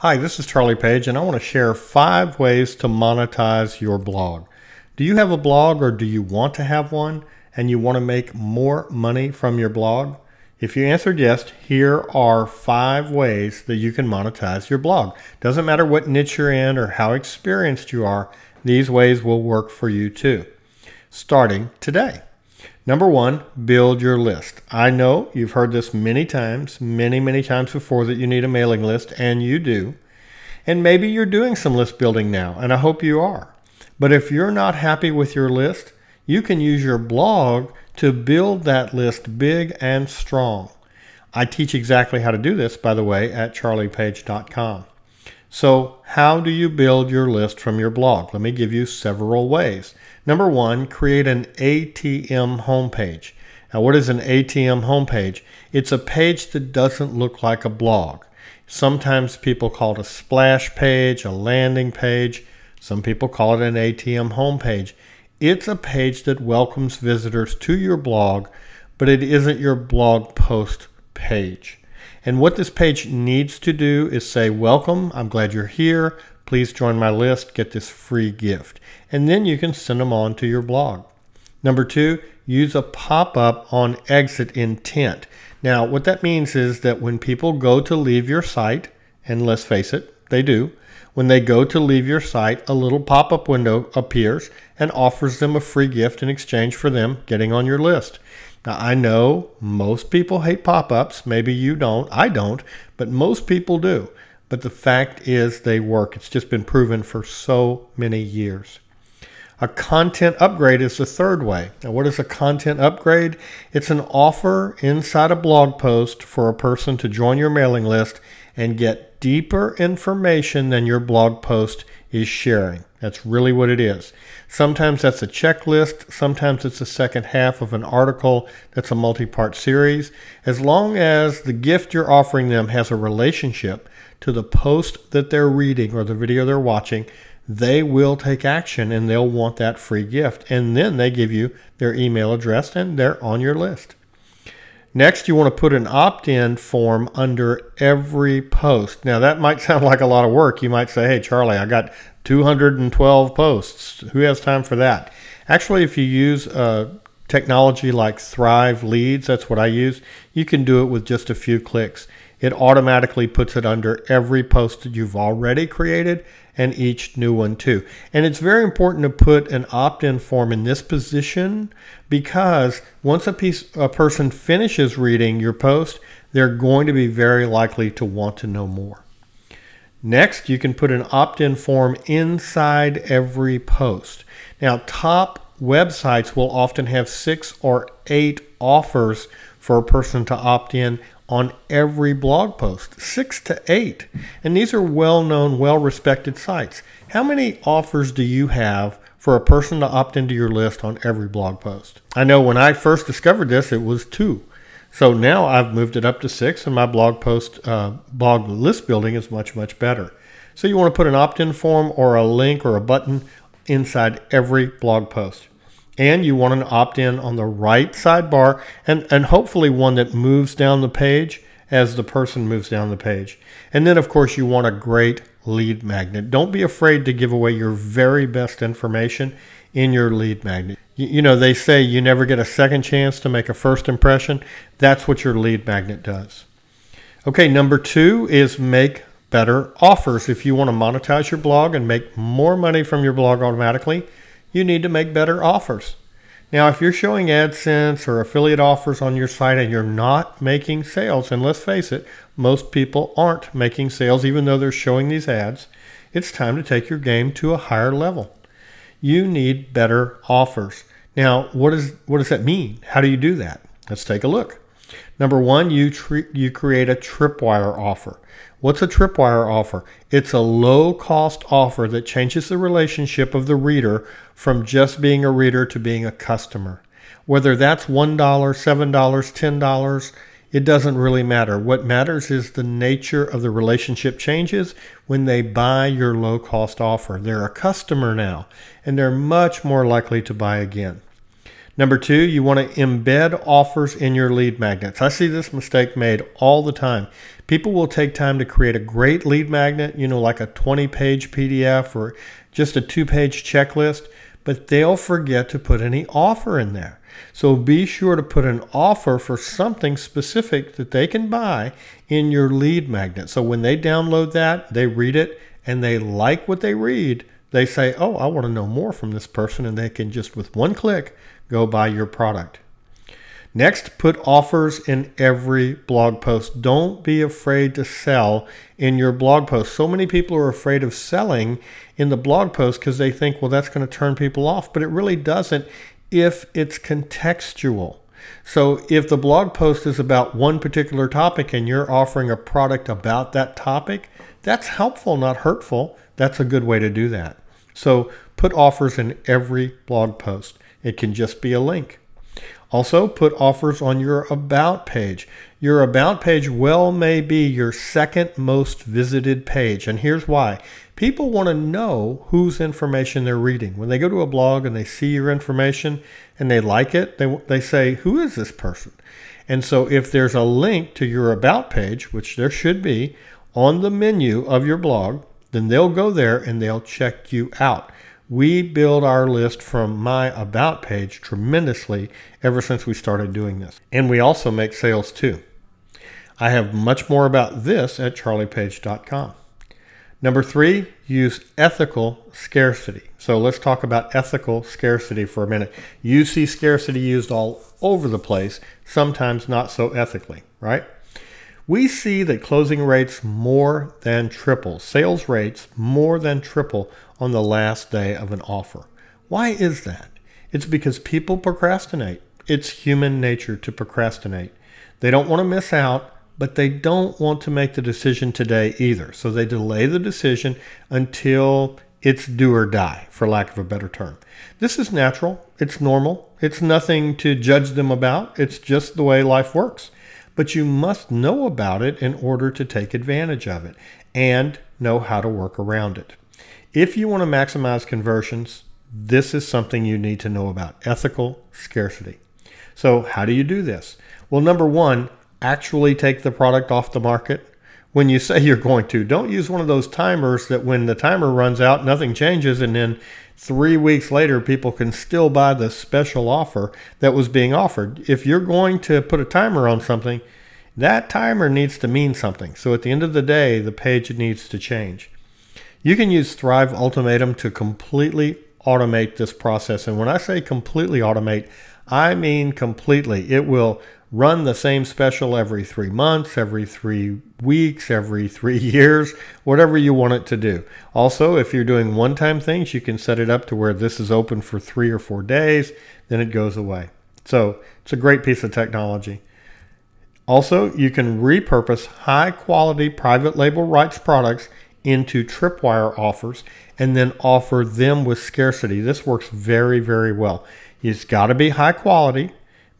Hi, this is Charlie Page, and I want to share five ways to monetize your blog. Do you have a blog or do you want to have one and you want to make more money from your blog? If you answered yes, here are five ways that you can monetize your blog. Doesn't matter what niche you're in or how experienced you are, these ways will work for you too. Starting today. Number one, build your list. I know you've heard this many times, many, many times before that you need a mailing list, and you do. And maybe you're doing some list building now, and I hope you are. But if you're not happy with your list, you can use your blog to build that list big and strong. I teach exactly how to do this, by the way, at charliepage.com. So, how do you build your list from your blog? Let me give you several ways. Number one, create an ATM homepage. Now, what is an ATM homepage? It's a page that doesn't look like a blog. Sometimes people call it a splash page, a landing page. Some people call it an ATM homepage. It's a page that welcomes visitors to your blog, but it isn't your blog post page. And what this page needs to do is say, Welcome, I'm glad you're here. Please join my list, get this free gift. And then you can send them on to your blog. Number two, use a pop up on exit intent. Now, what that means is that when people go to leave your site, and let's face it, they do, when they go to leave your site, a little pop up window appears and offers them a free gift in exchange for them getting on your list. Now, I know most people hate pop ups. Maybe you don't. I don't, but most people do. But the fact is, they work. It's just been proven for so many years. A content upgrade is the third way. Now, what is a content upgrade? It's an offer inside a blog post for a person to join your mailing list and get deeper information than your blog post is sharing. That's really what it is. Sometimes that's a checklist, sometimes it's the second half of an article that's a multi part series. As long as the gift you're offering them has a relationship to the post that they're reading or the video they're watching, they will take action and they'll want that free gift. And then they give you their email address and they're on your list. Next, you want to put an opt in form under every post. Now, that might sound like a lot of work. You might say, hey, Charlie, I got 212 posts. Who has time for that? Actually, if you use uh, technology like Thrive Leads, that's what I use, you can do it with just a few clicks. It automatically puts it under every post that you've already created and each new one too. And it's very important to put an opt-in form in this position because once a piece a person finishes reading your post, they're going to be very likely to want to know more. Next, you can put an opt-in form inside every post. Now, top websites will often have six or eight offers for a person to opt in on every blog post, six to eight. And these are well known, well respected sites. How many offers do you have for a person to opt into your list on every blog post? I know when I first discovered this, it was two. So now I've moved it up to six, and my blog post, uh, blog list building is much, much better. So you want to put an opt in form or a link or a button inside every blog post and you want an opt-in on the right sidebar and, and hopefully one that moves down the page as the person moves down the page. And then of course you want a great lead magnet. Don't be afraid to give away your very best information in your lead magnet. You, you know, they say you never get a second chance to make a first impression. That's what your lead magnet does. Okay, number two is make better offers. If you want to monetize your blog and make more money from your blog automatically, you need to make better offers. Now, if you're showing AdSense or affiliate offers on your site and you're not making sales, and let's face it, most people aren't making sales even though they're showing these ads, it's time to take your game to a higher level. You need better offers. Now, what, is, what does that mean? How do you do that? Let's take a look. Number one, you, you create a tripwire offer. What's a tripwire offer? It's a low cost offer that changes the relationship of the reader from just being a reader to being a customer. Whether that's $1, $7, $10, it doesn't really matter. What matters is the nature of the relationship changes when they buy your low cost offer. They're a customer now, and they're much more likely to buy again. Number two, you want to embed offers in your lead magnets. I see this mistake made all the time. People will take time to create a great lead magnet, you know, like a 20 page PDF or just a two page checklist, but they'll forget to put any offer in there. So be sure to put an offer for something specific that they can buy in your lead magnet. So when they download that, they read it and they like what they read, they say, Oh, I want to know more from this person, and they can just with one click go buy your product. Next, put offers in every blog post. Don't be afraid to sell in your blog post. So many people are afraid of selling in the blog post because they think, well, that's going to turn people off, but it really doesn't if it's contextual. So if the blog post is about one particular topic and you're offering a product about that topic, that's helpful, not hurtful. That's a good way to do that. So put offers in every blog post. It can just be a link. Also, put offers on your About page. Your About page well may be your second most visited page. And here's why people want to know whose information they're reading. When they go to a blog and they see your information and they like it, they, they say, Who is this person? And so, if there's a link to your About page, which there should be, on the menu of your blog, then they'll go there and they'll check you out. We build our list from my About page tremendously ever since we started doing this. And we also make sales too. I have much more about this at charliepage.com. Number three, use ethical scarcity. So let's talk about ethical scarcity for a minute. You see scarcity used all over the place, sometimes not so ethically, right? We see that closing rates more than triple, sales rates more than triple on the last day of an offer. Why is that? It's because people procrastinate. It's human nature to procrastinate. They don't want to miss out, but they don't want to make the decision today either. So they delay the decision until it's do or die, for lack of a better term. This is natural, it's normal, it's nothing to judge them about, it's just the way life works. But you must know about it in order to take advantage of it and know how to work around it. If you want to maximize conversions, this is something you need to know about ethical scarcity. So, how do you do this? Well, number one, actually take the product off the market. When you say you're going to, don't use one of those timers that when the timer runs out, nothing changes, and then three weeks later, people can still buy the special offer that was being offered. If you're going to put a timer on something, that timer needs to mean something. So at the end of the day, the page needs to change. You can use Thrive Ultimatum to completely automate this process. And when I say completely automate, I mean completely. It will run the same special every three months, every three weeks, every three years, whatever you want it to do. Also, if you're doing one time things, you can set it up to where this is open for three or four days, then it goes away. So it's a great piece of technology. Also, you can repurpose high quality private label rights products into tripwire offers and then offer them with scarcity. This works very, very well. It's got to be high quality,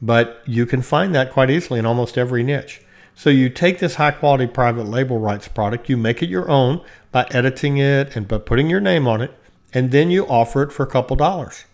but you can find that quite easily in almost every niche. So you take this high quality private label rights product, you make it your own by editing it and by putting your name on it, and then you offer it for a couple dollars.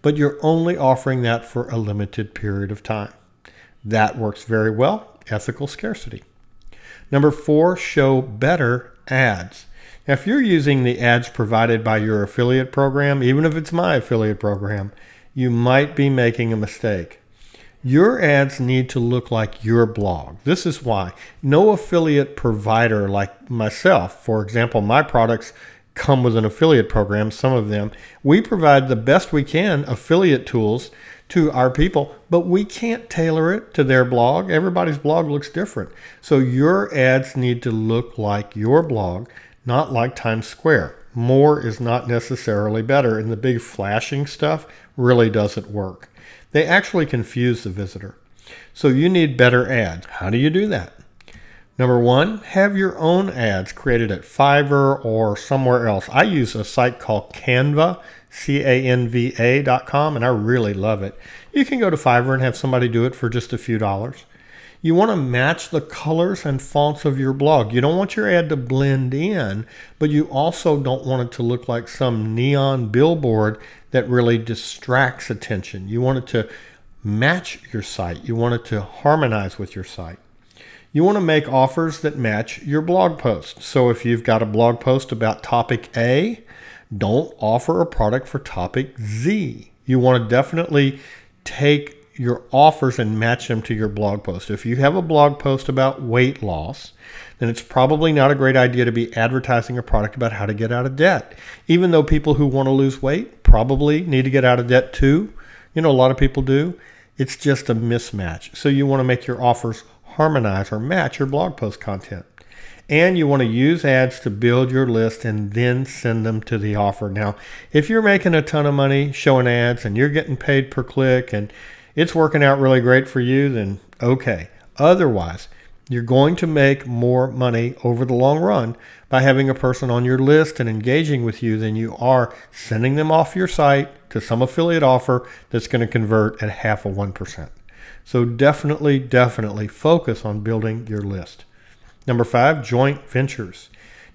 But you're only offering that for a limited period of time. That works very well. Ethical scarcity. Number four, show better ads. If you're using the ads provided by your affiliate program, even if it's my affiliate program, you might be making a mistake. Your ads need to look like your blog. This is why no affiliate provider like myself, for example, my products come with an affiliate program, some of them. We provide the best we can affiliate tools to our people, but we can't tailor it to their blog. Everybody's blog looks different. So your ads need to look like your blog not like Times Square. More is not necessarily better, and the big flashing stuff really doesn't work. They actually confuse the visitor. So you need better ads. How do you do that? Number one, have your own ads created at Fiverr or somewhere else. I use a site called Canva, C-A-N-V-A.com, and I really love it. You can go to Fiverr and have somebody do it for just a few dollars. You want to match the colors and fonts of your blog. You don't want your ad to blend in, but you also don't want it to look like some neon billboard that really distracts attention. You want it to match your site. You want it to harmonize with your site. You want to make offers that match your blog post. So if you've got a blog post about topic A, don't offer a product for topic Z. You want to definitely take your offers and match them to your blog post. If you have a blog post about weight loss, then it's probably not a great idea to be advertising a product about how to get out of debt. Even though people who want to lose weight probably need to get out of debt too. You know, a lot of people do. It's just a mismatch. So you want to make your offers harmonize or match your blog post content. And you want to use ads to build your list and then send them to the offer. Now, if you're making a ton of money showing ads and you're getting paid per click and it's working out really great for you, then okay. Otherwise, you're going to make more money over the long run by having a person on your list and engaging with you than you are sending them off your site to some affiliate offer that's going to convert at half of 1%. So definitely, definitely focus on building your list. Number five, joint ventures.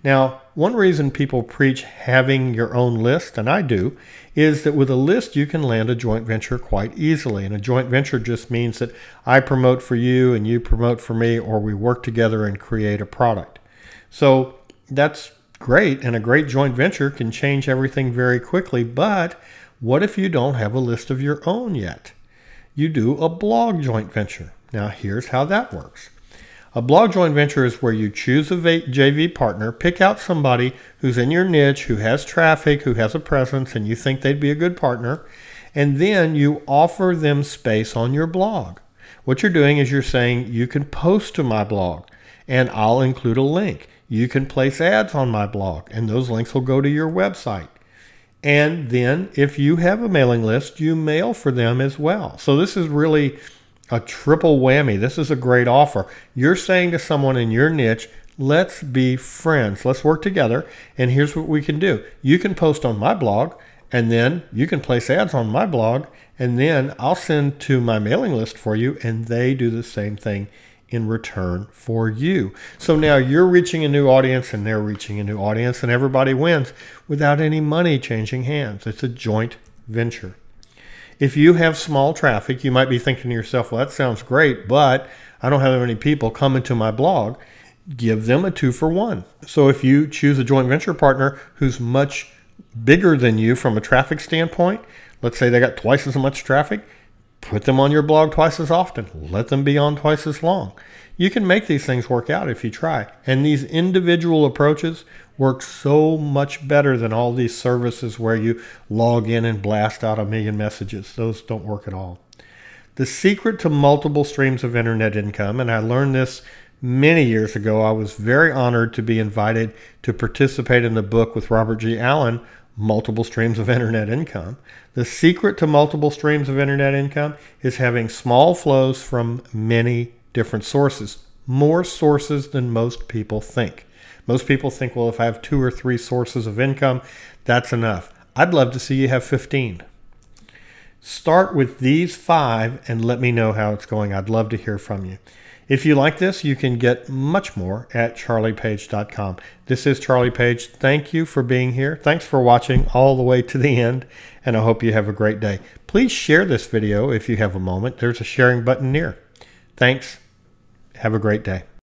Now, one reason people preach having your own list, and I do, is that with a list you can land a joint venture quite easily. And a joint venture just means that I promote for you and you promote for me, or we work together and create a product. So that's great, and a great joint venture can change everything very quickly. But what if you don't have a list of your own yet? You do a blog joint venture. Now, here's how that works. A blog joint venture is where you choose a JV partner, pick out somebody who's in your niche, who has traffic, who has a presence, and you think they'd be a good partner, and then you offer them space on your blog. What you're doing is you're saying, you can post to my blog, and I'll include a link. You can place ads on my blog, and those links will go to your website. And then if you have a mailing list, you mail for them as well. So this is really a triple whammy. This is a great offer. You're saying to someone in your niche, let's be friends. Let's work together. And here's what we can do. You can post on my blog, and then you can place ads on my blog, and then I'll send to my mailing list for you, and they do the same thing in return for you. So now you're reaching a new audience, and they're reaching a new audience, and everybody wins without any money changing hands. It's a joint venture. If you have small traffic, you might be thinking to yourself, well, that sounds great, but I don't have many people coming to my blog. Give them a two for one. So if you choose a joint venture partner who's much bigger than you from a traffic standpoint, let's say they got twice as much traffic, put them on your blog twice as often. Let them be on twice as long. You can make these things work out if you try. And these individual approaches work so much better than all these services where you log in and blast out a million messages. Those don't work at all. The secret to multiple streams of internet income, and I learned this many years ago. I was very honored to be invited to participate in the book with Robert G. Allen, Multiple Streams of Internet Income. The secret to multiple streams of internet income is having small flows from many different sources, more sources than most people think. Most people think, well, if I have two or three sources of income, that's enough. I'd love to see you have 15. Start with these five and let me know how it's going. I'd love to hear from you. If you like this, you can get much more at charliepage.com. This is Charlie Page. Thank you for being here. Thanks for watching all the way to the end, and I hope you have a great day. Please share this video if you have a moment. There's a sharing button near. Thanks. Have a great day.